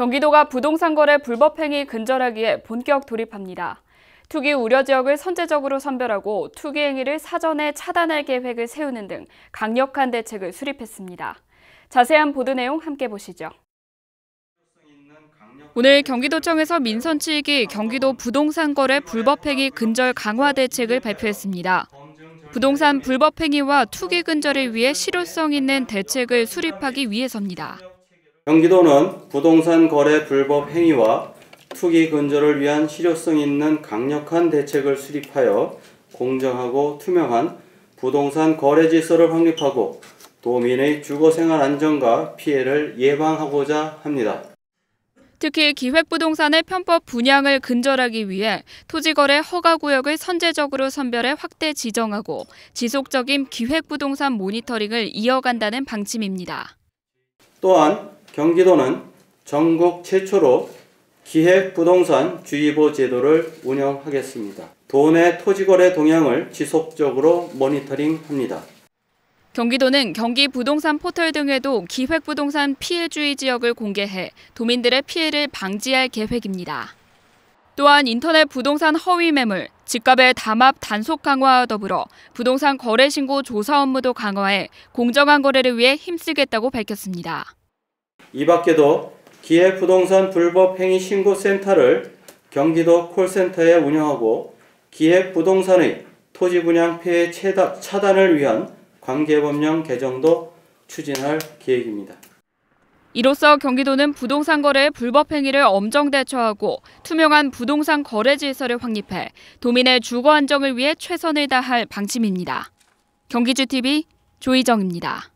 경기도가 부동산 거래 불법 행위 근절하기에 본격 돌입합니다. 투기 우려 지역을 선제적으로 선별하고 투기 행위를 사전에 차단할 계획을 세우는 등 강력한 대책을 수립했습니다. 자세한 보도 내용 함께 보시죠. 오늘 경기도청에서 민선치익이 경기도 부동산 거래 불법 행위 근절 강화 대책을 발표했습니다. 부동산 불법 행위와 투기 근절을 위해 실효성 있는 대책을 수립하기 위해서입니다. 경기도는 부동산 거래 불법 행위와 투기 근절을 위한 실효성 있는 강력한 대책을 수립하여 공정하고 투명한 부동산 거래 질서를 확립하고 도민의 주거 생활 안정과 피해를 예방하고자 합니다. 특히 기획부동산의 편법 분양을 근절하기 위해 토지거래 허가구역을 선제적으로 선별해 확대 지정하고 지속적인 기획부동산 모니터링을 이어간다는 방침입니다. 또한 경기도는 전국 최초로 기획부동산 주의보 제도를 운영하겠습니다. 도내 토지거래 동향을 지속적으로 모니터링합니다. 경기도는 경기 부동산 포털 등에도 기획부동산 피해주의 지역을 공개해 도민들의 피해를 방지할 계획입니다. 또한 인터넷 부동산 허위 매물, 집값의 담합 단속 강화와 더불어 부동산 거래 신고 조사 업무도 강화해 공정한 거래를 위해 힘쓰겠다고 밝혔습니다. 이 밖에도 기획부동산 불법 행위 신고 센터를 경기도 콜센터에 운영하고 기획부동산의 토지 분양 폐해 차단을 위한 관계법령 개정도 추진할 계획입니다. 이로써 경기도는 부동산 거래의 불법 행위를 엄정 대처하고 투명한 부동산 거래 질서를 확립해 도민의 주거 안정을 위해 최선을 다할 방침입니다. 경기주 TV 조희정입니다.